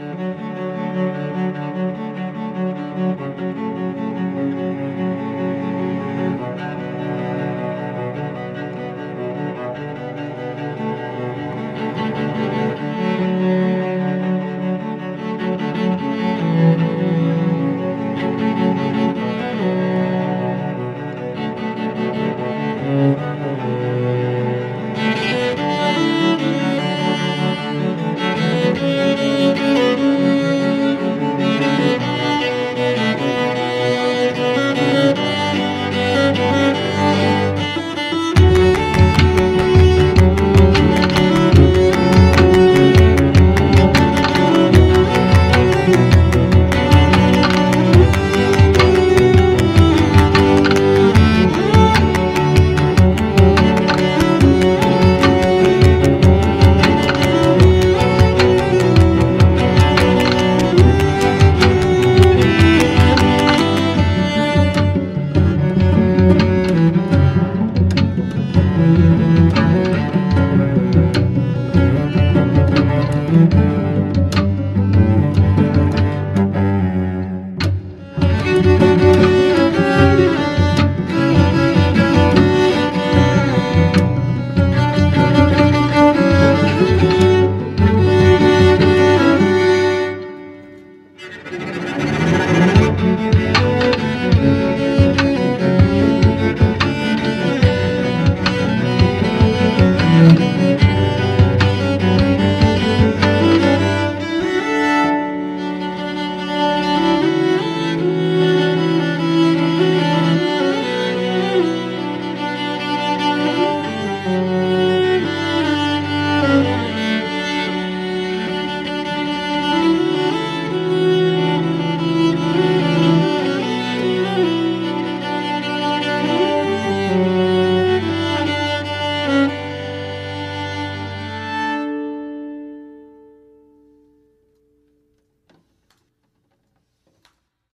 Mm-hmm.